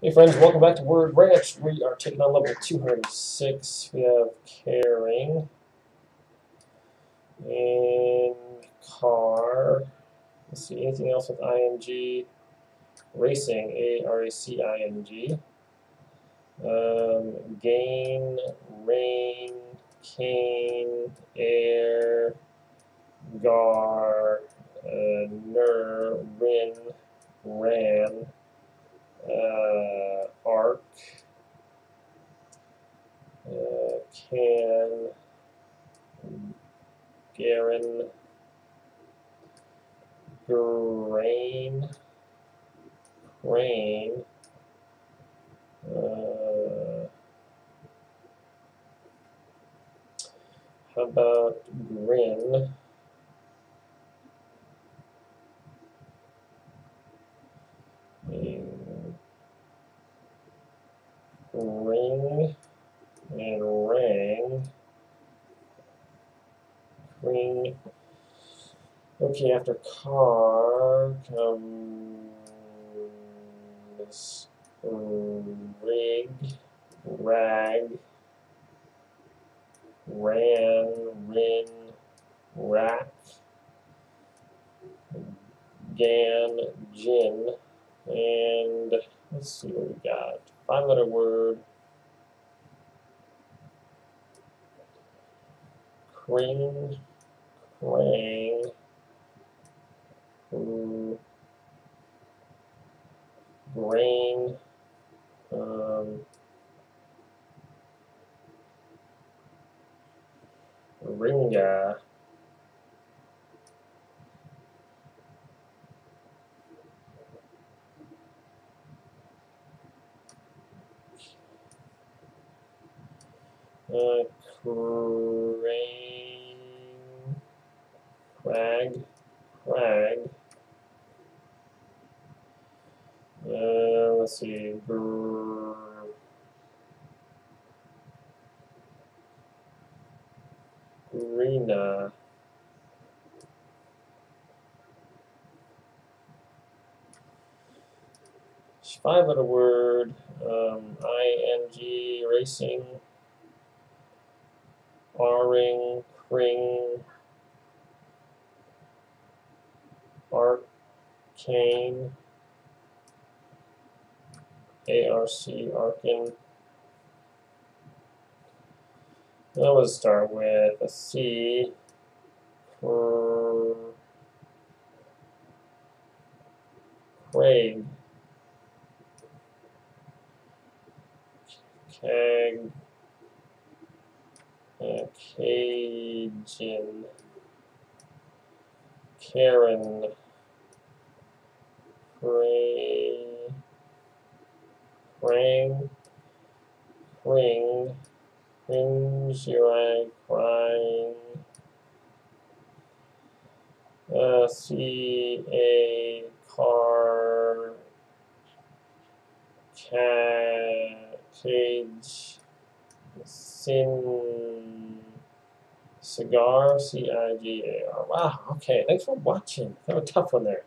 Hey friends, welcome back to Word Ranch. We are taking on level 206. We have caring and car. Let's see, anything else with ing? Racing, A-R-A-C-I-N-G. Um, gain, rain, cane, air, gar, uh, ner, rin, ran uh, arc, uh, can, Garen, grain, crane, uh, how about grin? ring and rang. Okay, after car comes um, rig, rag, ran, rin, rack, gan, gin, and let's see what we got. Five letter word. Crane, crang, grain, um, ringa, uh, crane, crag, crag. Uh, let's see, gr Greener. Five letter word, um, ing, racing, R-ring, Kring, Arcane, ARC, Arkin. That would start with a C. Hmm. Craig. Keg. Cajun, Karen, Cray, ring, Ring, Cringe, Crying, uh, C, A, Car, Cage, Sin Cigar C I G A R. Wow. Okay. Thanks for watching. That was a tough one there.